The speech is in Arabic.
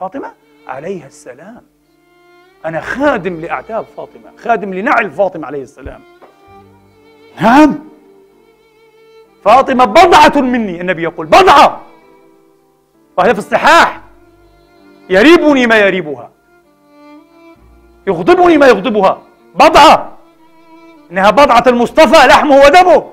فاطمة؟ عليها السلام. أنا خادم لأعتاب فاطمة خادم لنعل فاطمة عليه السلام. نعم. فاطمة بضعة مني النبي يقول بضعة. وهي في الصحاح. يريبني ما يريبها. يغضبني ما يغضبها. بضعة. إنها بضعة المصطفى لحمه ودمه.